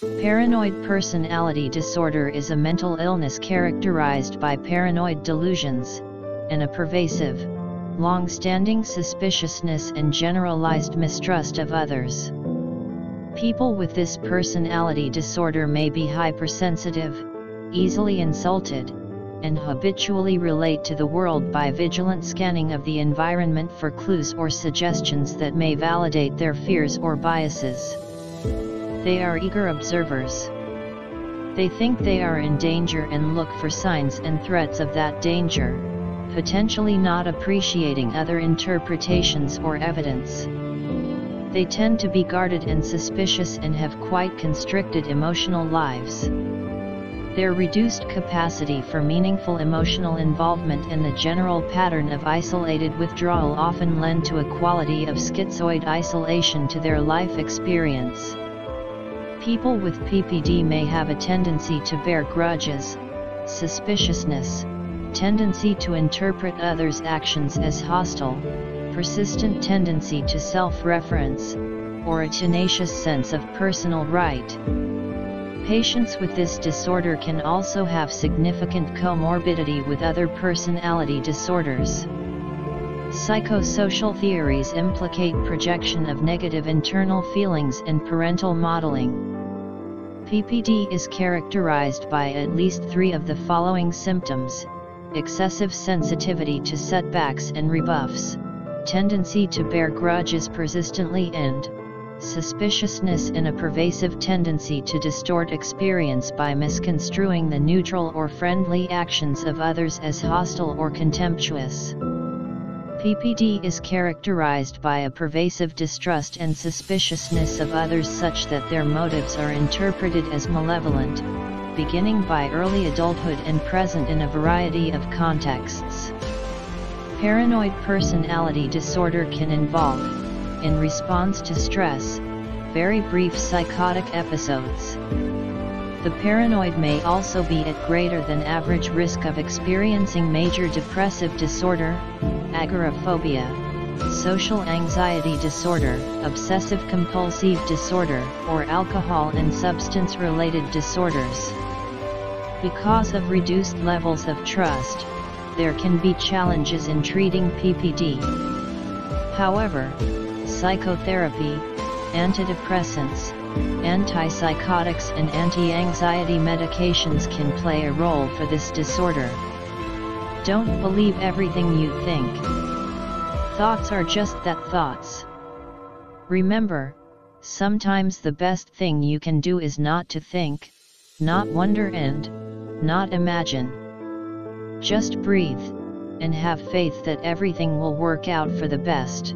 Paranoid personality disorder is a mental illness characterized by paranoid delusions, and a pervasive, long-standing suspiciousness and generalized mistrust of others. People with this personality disorder may be hypersensitive, easily insulted, and habitually relate to the world by vigilant scanning of the environment for clues or suggestions that may validate their fears or biases. They are eager observers. They think they are in danger and look for signs and threats of that danger, potentially not appreciating other interpretations or evidence. They tend to be guarded and suspicious and have quite constricted emotional lives. Their reduced capacity for meaningful emotional involvement and the general pattern of isolated withdrawal often lend to a quality of schizoid isolation to their life experience. People with PPD may have a tendency to bear grudges, suspiciousness, tendency to interpret others' actions as hostile, persistent tendency to self-reference, or a tenacious sense of personal right. Patients with this disorder can also have significant comorbidity with other personality disorders. Psychosocial theories implicate projection of negative internal feelings and parental modeling. PPD is characterized by at least three of the following symptoms, excessive sensitivity to setbacks and rebuffs, tendency to bear grudges persistently and, suspiciousness and a pervasive tendency to distort experience by misconstruing the neutral or friendly actions of others as hostile or contemptuous. PPD is characterized by a pervasive distrust and suspiciousness of others such that their motives are interpreted as malevolent, beginning by early adulthood and present in a variety of contexts. Paranoid personality disorder can involve in response to stress, very brief psychotic episodes. The paranoid may also be at greater than average risk of experiencing major depressive disorder, agoraphobia, social anxiety disorder, obsessive compulsive disorder, or alcohol and substance-related disorders. Because of reduced levels of trust, there can be challenges in treating PPD. However, psychotherapy, antidepressants, antipsychotics and anti-anxiety medications can play a role for this disorder. Don't believe everything you think. Thoughts are just that thoughts. Remember, sometimes the best thing you can do is not to think, not wonder and, not imagine. Just breathe, and have faith that everything will work out for the best.